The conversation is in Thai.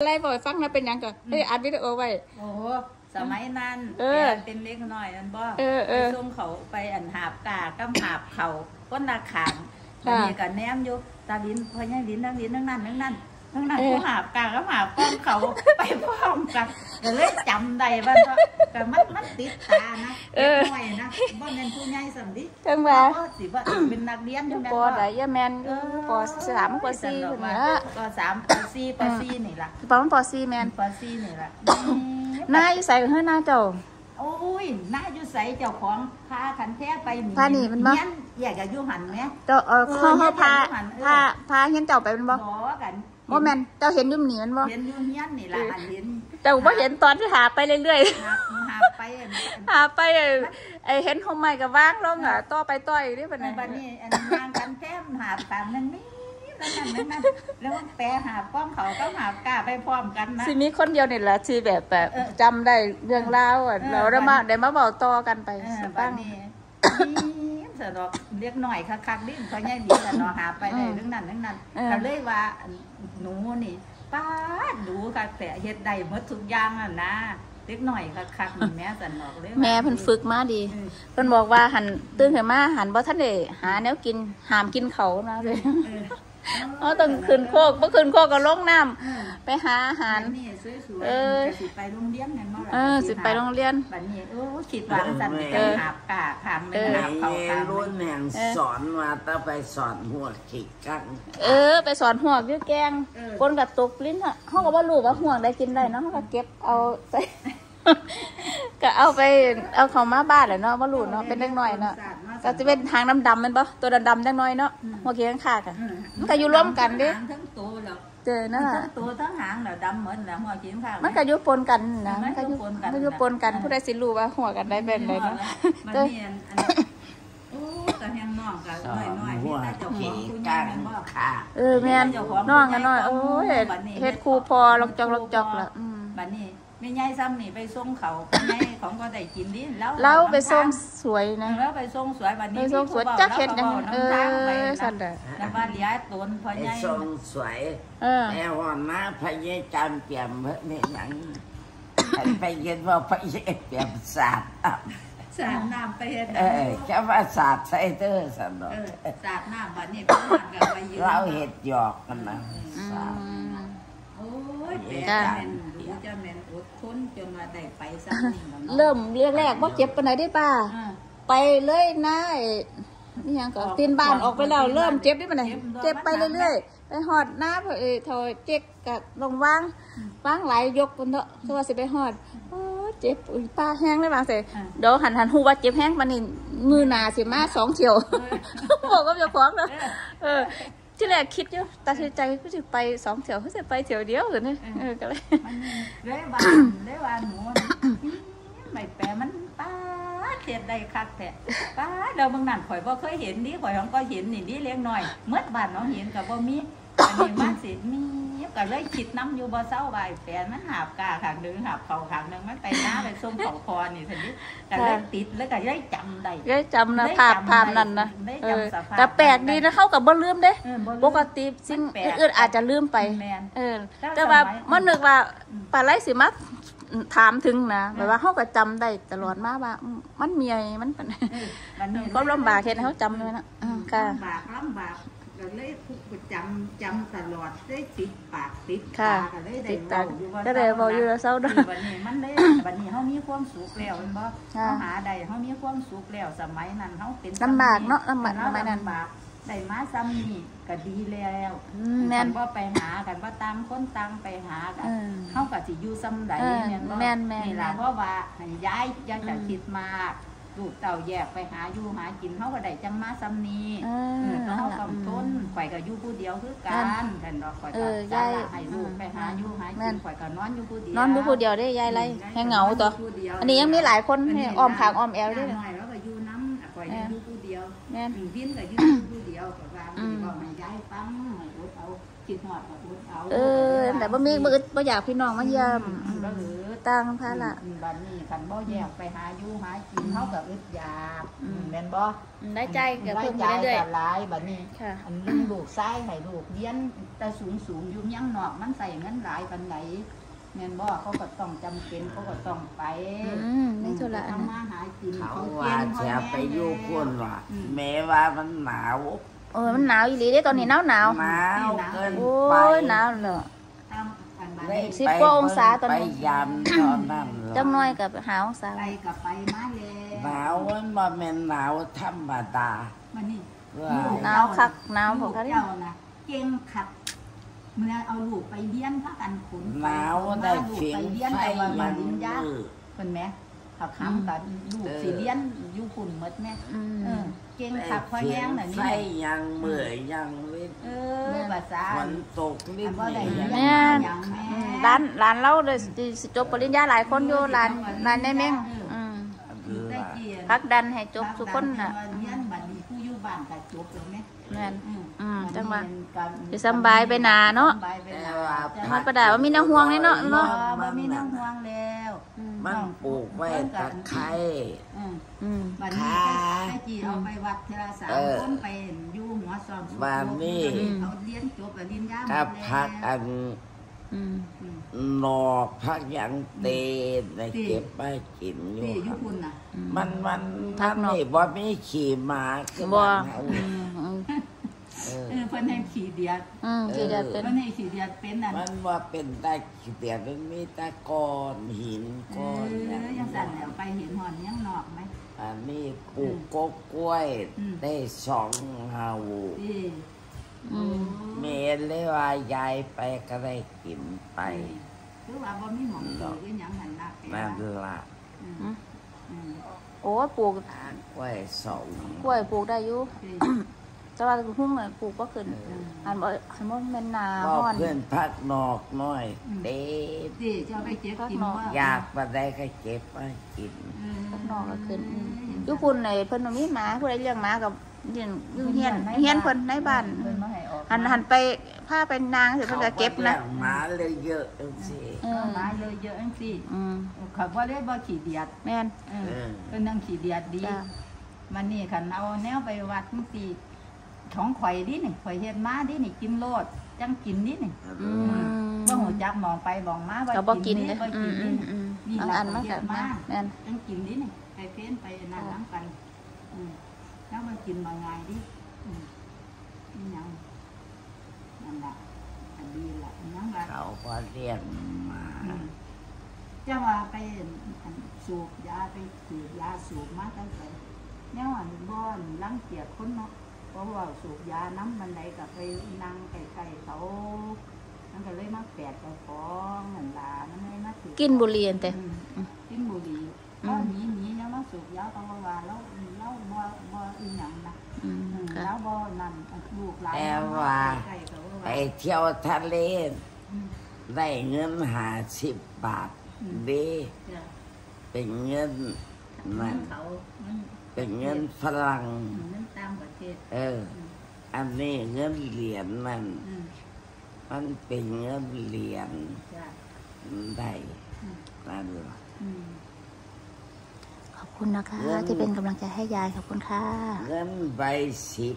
อะไรบอกให้ฟังนะเป็นหยังก่อนเฮ้ยอัดวิดีโอไว้ โอ้สมัยนั้นเออแกเป็นเล็กน้อยนั่นบ่เออเออไปส่งเขาไปอันหาบกากับหาบเขาก้นนาขางค่ะอันนี้ก็แนมอยู่ตาลินพ่อใหญ่ลินนั่งลินนั่งนั่นนั่งนั่น นั่งนั่นเออเขาหาบกากับหาบก้อนเขาไปพร้อมกันก็เลยจำได้ว่าก็มันมันติดตานะเล็กน้อยนะบ่แม่นผู้ใหญ่สำดิจังว่าก็สิว่าเป็นนักเรียนอยู่ปอบ่ไหนยาแมนปอสามปอสี่คนนี้ก็สามปอสี่ปสี่นี่ล่ะปอมันปอสี่แมนปอสี่นี่ล่ะหน้าอยู่ใส่เฮ้ยหน้าเจ้าโอ้ยน่าอยู่ใสเจ้าของพาขันแท้ไปพาหนีมันบ่เงี้ยอยากจะยู่หันไหมเจ้าเออเขาเขาพาพาพาเห็นเจ้าไปเป็นบ่บอกัน บ่แมนเจ้าเห็นอยุ่มหนีมันบ่เห็นอยู่เงี้ยนี่ล่ะอันเห็นเจ้าบ่เห็นตอนที่หาไปเรื่อยหาหาไปอันๆหาไปไอ้ไอ้เห็นหงใหม่กับว่างลงอะต่อไปต่อยนี่ปะในเนี่ยบันนี้อันนางกันแท้มหาตามนั่นนี่นั่นนั่นนั่นแล้วมันแปรหาป้อมเขาก็หากล้าไปพร้อมกันนะ สิมีคนเดียวนี่แหละที่แบบแบบเออจำได้เรื่องราวอะเออ เราได้มาได้มาบอกต่อกันไปเออสิบัฟันงนี้นี่ สะดอกเรียกหน่อยคักๆดิ้นเขาใหญ่ดีแต่เนาะหาไปได้อืมเรื่องนั้นเรื่องนั้นเออก็เลยว่าหนูนี่ป้าดดูค่ะแต่เฮ็ดได้หมดทุกอย่างอะนะเล็กหน่อยคักๆนี่แม่สันบอกเลยว่าแม่เพิ่นฝึกมาดีเออเพิ่นบอกว่าหันตื่นขึ้นมาหันบ่ทันได้หาแนวกินหามกินเขานะเลย เออเอ๋อต้องขึ้นโคกบ่ขึ้นโคกก็ลงน้ำเออไปหาอาหารบัดนี่สวยๆเออจะสิไปโรงเรียนแม่นบ่ล่ะเออสิไปโรงเรียน บัดนี้โอ้คิดว่าสันเอจะอหาบกาขามเอแม่อหาบเขาไอ้ขามรุ่นแห่งเออสอนมาถ้าไปสอนหัวขีดกังเออ ไปสอนห่วงอยู่แกงคนก็ตกลิ้นอะเฮาก็บ่รู้ว่าห่วงได้กินได้เนาะเฮาก็เก็บเอาใส่ก็เอาไปเอาเข้ามาบ้านแหละเนาะบ่รู้เนาะเป็นเด็กน้อยเนาะ ก็จะเป็นทางดำๆแม่นบ่ตัวดำๆจังน้อยเนาะหัวเกียงขาดอะเออมันก็อยู่ร่วมกันเด้ ทั้งหางทั้งตัวแล้วเจอนั่นทั้ล่ะงตัวทั้งหางแล้วดำเหมือนแล้วหัวกินข้าวมันก็อยู่ปนกันนะมัมันนก็ก็ออยู่ยู่ปนกัน มันก็อยู่ปนกันนะผู้ใดสิรู้ว่าหัวกันได้เป็นเลยเนาะมันเออนี่อันอันโอ้กระแหงน้องกับสอน้อยนๆหัที่วตาเจ้าขขีองดคุณกัยายงแม่นบ่ค่ะ เออแม่นน้องกันน้อยโอ้ยเฮ็ดครูพอลอกจอกลอกจอกละอืม บัดนี้ แม่ยายซ้ำนี่ไปส่งเขาแม่ของก็ได้กินดิแล้วเราไปส่งสวยนะแล้วไปส่งสวยบัดไปนี้ส่งสวยจักเฮ็ดหยังเออสั่นแหละแล้วว่าเหลียตนพ่อไอ้ใหญ่ทรงสวยเออแต่ว่ามาพยายจำเปลี่ยนเพื่อนี่หนังให้ไปเย็นว่าพยายเปลี่ยนศาสตร์อะสาดน้ำไปเฮ็ดเออแค่ว่าศาสตร์ใส่เตอร์สนอเออสาดน้ำบัดนี้เพิ่นมากับไปยืนเราเห็ดหยอกกันนะอืศาสตร์ม โอ้ยแปลจ้ะจะแม่นดูจะแม่นอดทนจนว่าได้ไปซ้ำนี่แล้วเนาะเริ่มเรียกแรกว่าเจ็บปานไหนได้ป่า อ่า ไปเลยนะไอ้นี่ยังก็ออกตีนบ้านออกไปแล้วตีนบ้านเริ่มเจ็บได้ปานไหนเจ็บเจ็บไปมันหนักเรื่อยๆ ไปหอดหน้าเอ้ยถอยเจ็กกะลงวางวางไหลายยกบนเถอะคือว่าสิไปหอดโอ้เจ็บอุ้ยป้าแห้งได้บางเสเดี๋ยวหันหันหูว่าเจ็บแห้งมันนี่มือหนาสิมาสองเที่ยวบอกกับเจ้าของนะเออ ที่แรกคิดอยู่ตัดสินใจก็จะไปสองเที่ยวก็จะไปเที่ยวเดียวเลยเนี่ยเออก็เลยมันเลยว่าเลยว่าหนูนี่ไม่แปลมันป้าดเฮ็ดได้คักแท้ป้าดเราบางนั่นข่อยบ่เคยเห็นดิข่อยของก็เห็นนี่ดิเลี้ยงน้อยเมื่อบ้านน้องเห็นก็บ่มีอันนี้มันสิมี ก็เลยคิดน้ำอยู่บ่เศร้าว่าไอ้แปลมันหาบกาข้างหนึงหาบเขาข้างหนึงมันไปน้าไปส่งเขาคอนี่ซั่นดิก็เลยติดแล้วก็เลยจำได้ได้จำนะได้ภาพจำภาพนั้นนะได้เออจำสภาพแต่แปลกดีนะเข้ากับบ่ลืมเด้เออบ่ลืมปกติสิ่งมันแปลกอื่นๆอาจจะลืมไปแม่นเออแล้วแต่ว่าสมัยมันนึกว่าอืมปลาไหลสิมาถามถึงนะเออแบบว่าเขาก็จำได้ตลอดมาว่าอืมมันมีอะไรมันเป็นเออวันนี้ความลำบากเห็นให้เขาจำเลยนะอืมค่ะลำบากลำบาก ก็เลยจำจำตลอดได้ติดปากติดค่ะตาก็เลยได้ติดตาเว้อยู่ว่าก็เลยบอกอยู่แล้วเศร้าด้นี่วันนี้มันเลยวันนี้เขามีความสุขแล้วเห็นบ่ค่ะเขาหาได้เขามีความสุขแล้วสมัยนั้นเขาเป็นลำบากเนอะลำบากเรสมัยนั้นลำบากได้มาซ้ำนี่ก็ดีแล้วอืมแม่นว่าไปหากันว่าต่างคนต่างไปหากันเออเขาก็สิอยู่ซ้ำใดเออแม่นบ่แม่นแม่นนี่ล่ะแม่นเพราะว่าให้ย้ายอยังจะอืมคิดมาก ลูกเต่าแยกไปหาอยู่หากินเขาก็ได้จังมาซ้ำนี้เอเอออก็นั่เขานล่ะกำทนอืมข่อยก็อยู่ผู้เดียวคือกันั่นนแต่ดอกข่อยเอก็อจ้ายายให้ลูกไปหาอยู่หาแม่กินนข่อยก็นอนอยู่ผู้เดียวนอนอยู่ผู้เดียวได้ยายไรแห้งเหงาตัวอันนี้ยังมีหลายคนให้อ้อมขางอ้อมแอวด้วยน้อยแล้วก็อยู่น้ำ ข่อยก็อยู่ผู้เดียวแม่นอืมพินก็อยู่ผู้เดียวก็ว่าอืมบอกให้ย้ายฟังให้อดเอาคิดฮอดก็อดเอาเออ แต่บ่มีบ่อึดบ่อยากพี่น้องมาเยี่ยมก็เออแต่ต่างภาระอืมบัดนี้คันบ่แยกไปหาอยู่หากินเฮาก็อึดอยากอืมแม่นบ่อืมได้ใจก็รายเพิ่มไปจ่ายเรื่อยก็หลายบัดนี้ๆค่ะอันเรื่องลูกชายให้ลูกเรียนแต่สูงสูงๆอยู่เมียังนอกมันใส่เงินหลายปานไหน แม่นบ่เขาก็ต้องจำเป็นเขาก็ต้องไปอืมในธุระอันทำนั้นมาหากินเขาเขาว่าเก่งจะไปอยู่พุ่นว่ะแม้ว่ามันหนาวเออมันหนาวอีหลีเด้ตอนนี้หนาวหนาวหนาวเกินโอ้ไปยหนาวเหรอ ตามกันบ้านได้นี้สิบกว่าองศาตอนนี้ ไปยามตอนนั้นล่ะจังน้อยกับหาองศาไปกับไปมาเลยหนาวมันบ่แม่นหนาวธรรมดามันนี่ ว่าหนาวคักหนาวลูพอกเขาดิเจ้านะเก่งขัด เมื่อเอาลูกไปเลี้ยนพักกันขนหนาวได้ลูกเสียงไปเลี้ยนไฟแต่ว่ามายันลิ้นยากมือเป็นไหมเขาคำกับลูกเออสีเลี้ยนอยู่ขุนหมดแม่อืมเออเก่งขับพอแย้งน่ะไฟนี่ยังเมื่อยยังลิ้นเออภาษาฝนตกลิ้นอันว่าได้นี่เลี้ยงแม่อย่างแม่ร้านร้านเราเลยสิสิจบปริญญาหลายคนอยู่ร้านร้านในเม้งอืมได้ล่ะเกียรติพักดันให้จบทุกคนน่ะเลี้ยนบัดนี้ผู้อยู่บ้านก็จบแล้วแม่ แม่นอืมอืมจังหวะมันการสิสำบายไปหนาเนาะสำบายไปหนาแต่ธรรมดาว่ามีน้ำห่วงเลยเนาะบ่เนาะ บ่มีน้ำห่วงแล้วอืมมันปลูกไว้ตะไคร้ อืมอืม บัดนี้ค่ะไอ้จีเอาไปวัดเทระสามเออคนไปอยู่หัวซ้อมสุขบ้านนี่เอาเรียนจบกับริญญาหมดกับแล้วพักอันอืม อืมนอกพักยังเตนในเก็บไปกินอยู่ที่อคยุรับ คุณน่ะ มันมันพัมักนนอกนี่บ่มีขี่ม้าคือบ่ บ้านเฮาอืมอืม เออเออเพิ่นให้ขี่เดียดอืมที่เดียวเป็นเพิ่นให้ขี่เดียดเป็นนั่นมันว่าเป็นตะเตียมันมีตะกอนหินเอก้อนออย่างยังสั่นแล้วไปเห็นหอนยังนอกไหมอันนี้ปลูกกกล้วยอืมได้สองเฮาที่อืมเมนเลยว่ายายไปก็ได้กินไปคือว่าบ่มีหมองขี่ก็ยังหันหน้าไปนั่นล่ะอืมอืมอืมโอ้ยปลูกทางกล้วยสองกล้วยปลูกได้อยู่ที่ แต่ว่าหุ้งเลยปลูกก็ขึ้นอันบ่อันบ่แม่นนาก็ฮ้อนเพื่อนพักนอกน้อยเต็มที่จะเอาไปเก็บกินว่าอยากมาได้ก็เก็บมากินข้างนอกก็ขึ้นอยู่พุ่นในเพิ่นบ่มีหมาผู้ใดเลี้ยงหมากับเลี้ยงอยู่เฮียนเฮียนเพิ่นในบ้านเพิ่นมาให้ออกหันหันไปพาไปนางสิเพิ่นก็เก็บนะขาลี้ยงหมาเลยเยอะจังสิเอเอออมาเลยเยอะจังซี่อืมเขาบ่ได้บ่ขี้เดียดแม่นเออเป็นนางขี้เดียดดีจ้ะมันนี่คันเอาแนวไปวัดจังซี่ ของข่อยดินี่ข่อยเฮ็ดมาดินี่กินโลดจังกินนี่นี่อืม บ่ฮู้จักมองไปมองมาว่าก็บ่กินดิเด้บ่อืกิมนอืนี่มอืมนี่บางล่ะอันมันเฮ็ก็ดมาแม่น จังกินดินี่ไปเฟ้นไปนั่นน้ำกันอืมแล้วมันกินมาง่ายดิอืมนี่หยังนั่นล่ะอันดีล่ะอันยังล่ะ เขาก็เลี้ยงหมาจะว่าไปอันสูบยาไปสูบยาสูบมาตั้งแต่เนี่ยอันบ่อนรังเกียจคนเนาะ เพราะว่าสูบยาน้ำมันใดกับไปนั่งไกลๆเขามันก็เลยมาแปดเจ้าของเหมือนลามันเลยมาถือกินบุหรี่อันแต่อืมกินบุหรี่อืมก็หนีหนีเนี่ยมาสูบยาเขาว่าแล้วแล้วบ่บ่อีหยังนะอืมอืมค่ะแล้วบ่นั่นลูกหลานแต่ว่าใกล้ๆเขาไปว่าเที่ยวทะเลอืม ได้เงินหาสิบบาทอืม ดีจ้ะเป็นเงินนั่นเขามันเป็นเงินฝรั่ง มันตามประเทศ เออ อันนี้เงินเหรียญนั่นอืมมันเป็นเงินเหรียญจ้ะได้อืมนั่นล่ะอืมขอบคุณนะคะเรื่องที่เป็นกำลังใจให้ยายขอบคุณค่ะ เงินใบสิบ